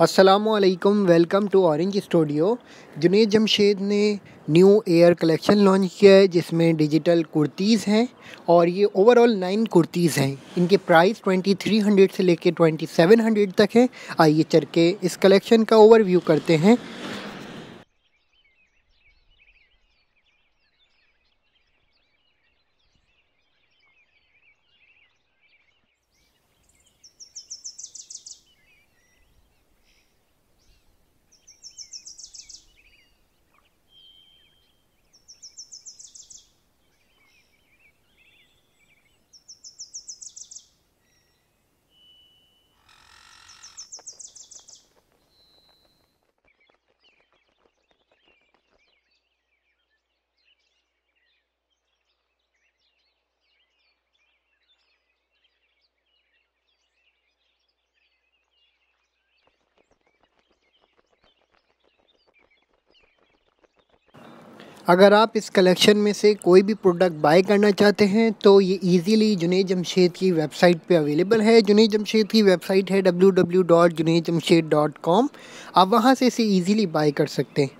असलकम welcome to orange studio Junaid Jamshed ने new air collection launch किया है, जिसमें डिजिटल कुर्तीज़ हैं और ये ओवरऑल नाइन कुर्तीज़ हैं। इनके प्राइस ट्वेंटी थ्री हंड्रेड से लेके ट्वेंटी सेवन हंड्रेड तक है। आइए चर के इस कलेक्शन का ओवरव्यू करते हैं। अगर आप इस कलेक्शन में से कोई भी प्रोडक्ट बाय करना चाहते हैं तो ये इजीली जुनेद जमशेद की वेबसाइट पे अवेलेबल है। जुनेद जमशेद की वेबसाइट है W W dot Junaid Jamshed dot com आप वहाँ से इसे ईज़िली बाय कर सकते हैं।